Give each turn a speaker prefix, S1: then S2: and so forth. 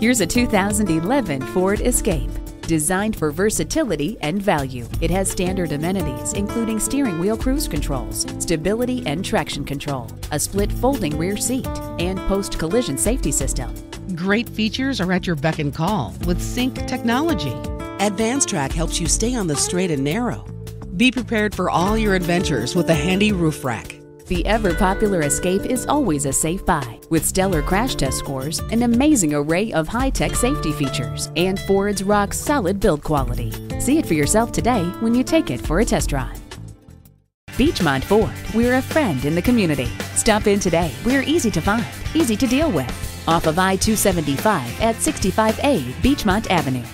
S1: Here's a 2011 Ford Escape. Designed for versatility and value, it has standard amenities including steering wheel cruise controls, stability and traction control, a split folding rear seat, and post-collision safety system.
S2: Great features are at your beck and call with Sync technology. AdvanceTrac helps you stay on the straight and narrow. Be prepared for all your adventures with a handy roof rack.
S1: The ever popular Escape is always a safe buy with stellar crash test scores, an amazing array of high tech safety features, and Ford's rock solid build quality. See it for yourself today when you take it for a test drive. Beechmont Ford, we're a friend in the community. Stop in today. We're easy to find, easy to deal with. Off of I 275 at 65A Beechmont Avenue.